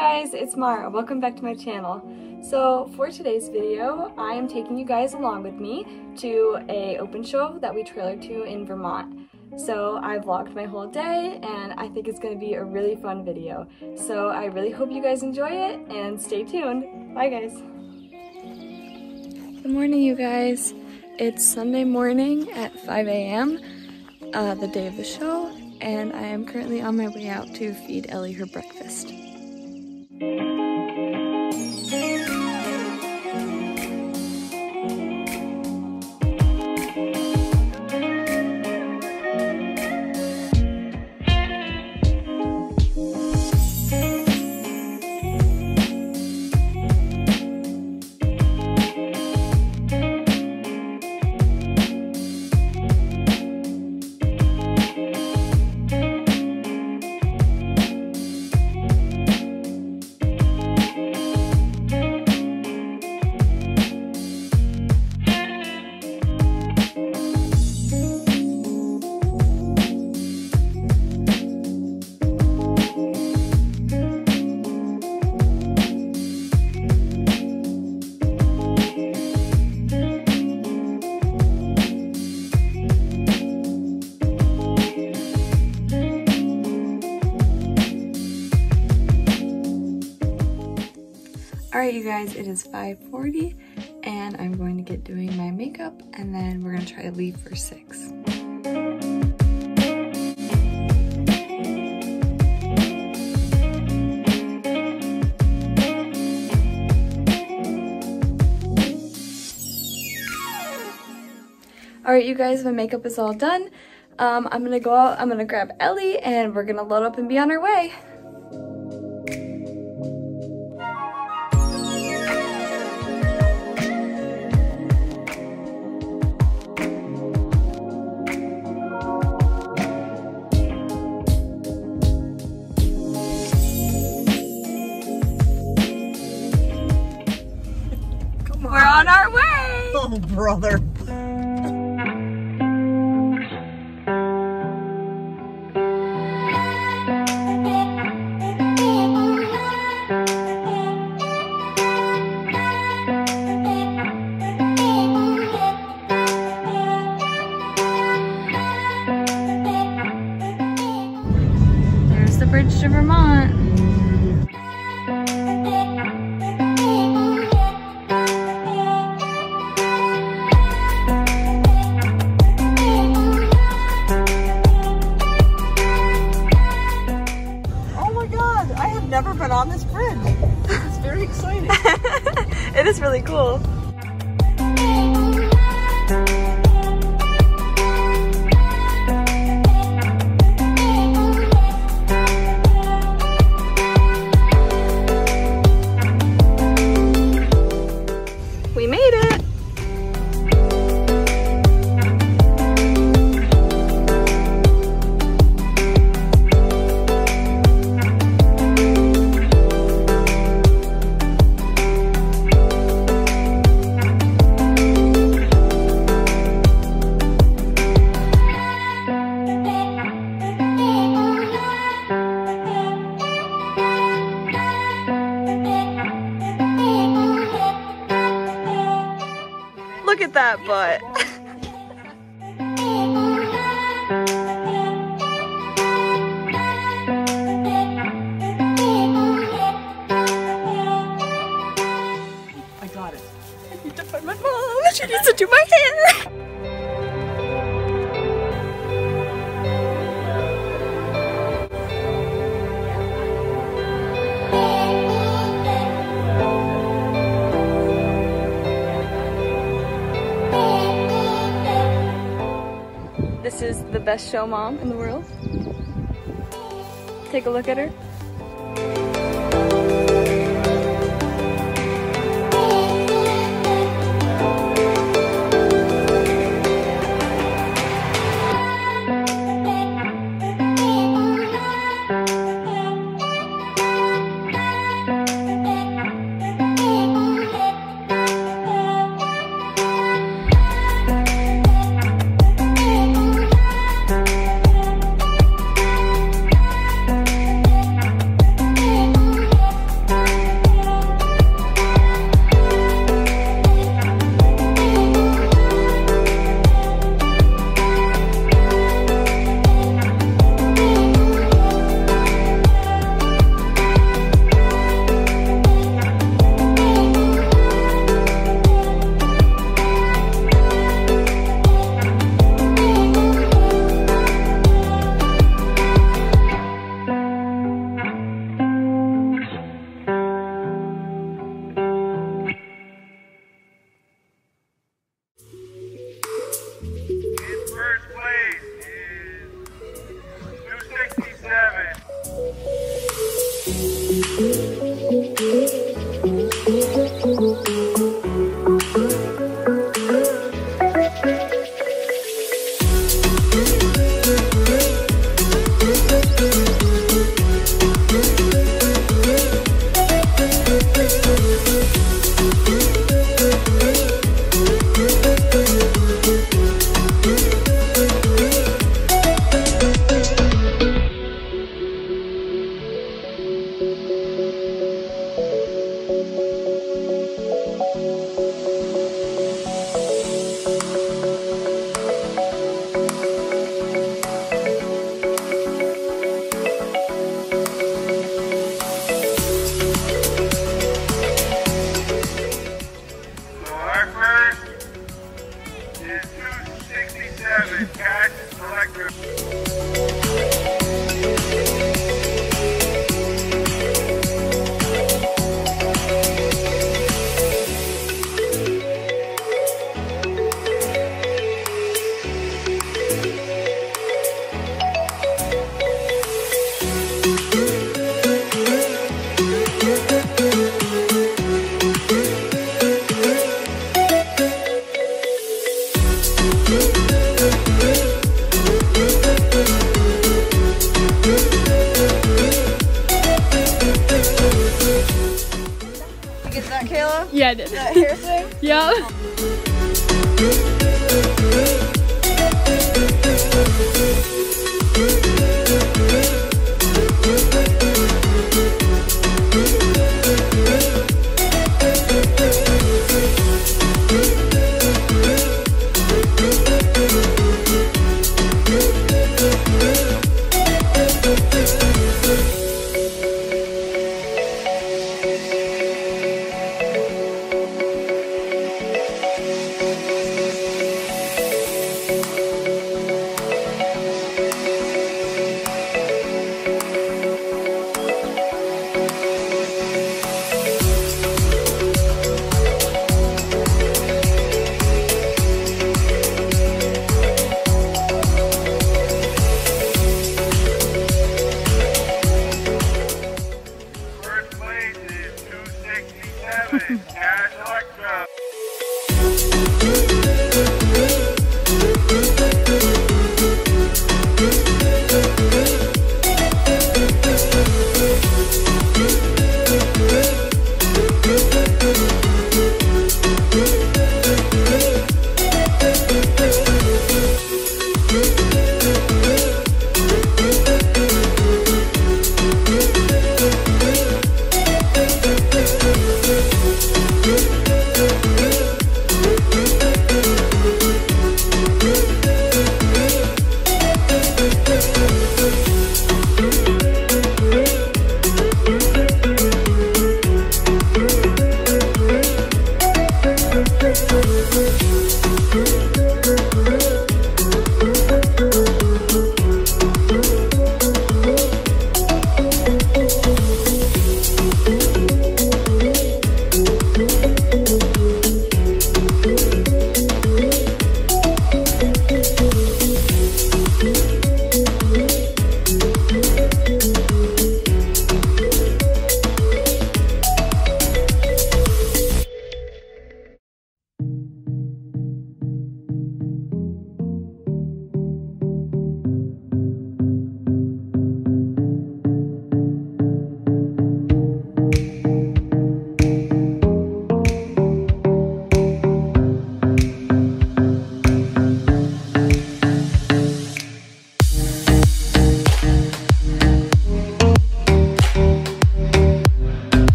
guys, it's Mara. Welcome back to my channel. So for today's video, I am taking you guys along with me to a open show that we trailered to in Vermont. So I vlogged my whole day and I think it's going to be a really fun video. So I really hope you guys enjoy it and stay tuned. Bye guys. Good morning you guys. It's Sunday morning at 5 a.m. Uh, the day of the show and I am currently on my way out to feed Ellie her breakfast. Alright you guys, it is 5.40 and I'm going to get doing my makeup and then we're to try to leave for 6. Alright you guys, my makeup is all done. Um, I'm gonna go out, I'm gonna grab Ellie and we're gonna load up and be on our way. Oh, brother. There's the bridge to Vermont. At best show mom in the world. Take a look at her.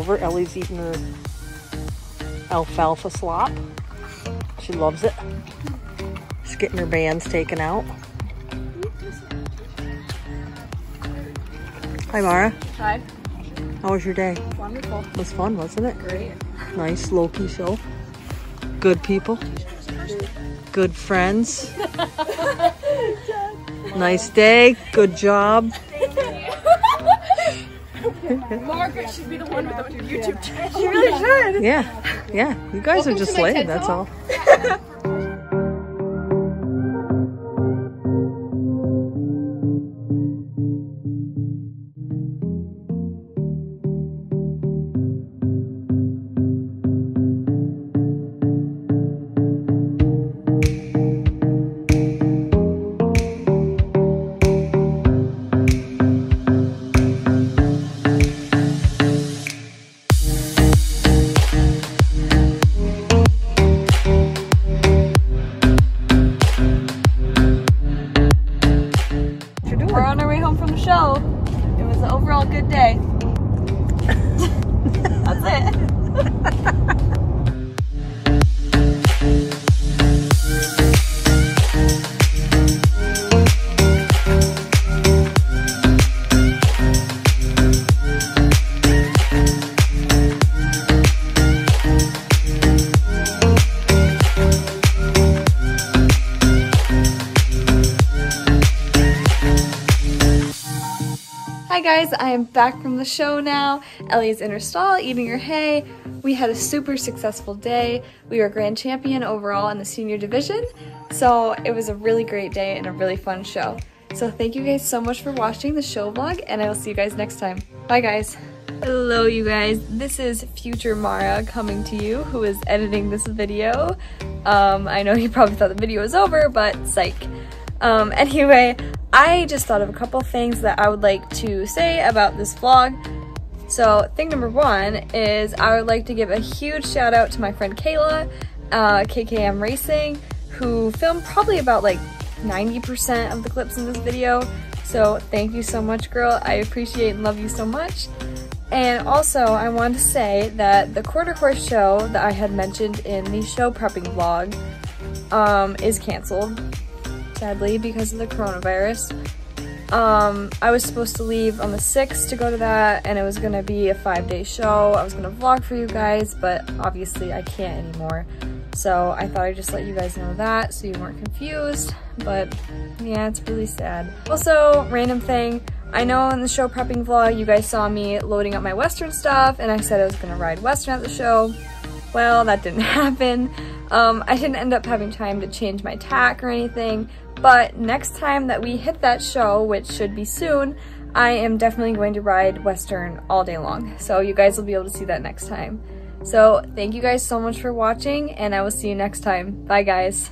Over, Ellie's eating her alfalfa slop. She loves it. She's getting her bands taken out. Hi, Mara. Hi. How was your day? Wonderful. It was fun, wasn't it? Great. Nice low-key show. Good people. Good friends. nice day. Good job. Margaret should be the one with the YouTube channel. She really should. Yeah, yeah. You guys Welcome are just to my lame, TED that's Talk. overall good day. That's it. guys, I am back from the show now. Ellie's in her stall eating her hay. We had a super successful day. We were grand champion overall in the senior division. So it was a really great day and a really fun show. So thank you guys so much for watching the show vlog and I will see you guys next time. Bye guys. Hello you guys, this is future Mara coming to you who is editing this video. Um, I know you probably thought the video was over, but psych. Um, anyway, I just thought of a couple things that I would like to say about this vlog. So thing number one is I would like to give a huge shout out to my friend Kayla, uh, KKM Racing, who filmed probably about like 90% of the clips in this video. So thank you so much, girl. I appreciate and love you so much. And also, I wanted to say that the quarter horse show that I had mentioned in the show prepping vlog um, is canceled sadly, because of the coronavirus. Um, I was supposed to leave on the 6th to go to that, and it was gonna be a five day show. I was gonna vlog for you guys, but obviously I can't anymore. So I thought I'd just let you guys know that so you weren't confused, but yeah, it's really sad. Also, random thing, I know in the show prepping vlog, you guys saw me loading up my Western stuff, and I said I was gonna ride Western at the show. Well, that didn't happen. Um, I didn't end up having time to change my tack or anything, but next time that we hit that show, which should be soon, I am definitely going to ride Western all day long. So you guys will be able to see that next time. So thank you guys so much for watching and I will see you next time. Bye guys.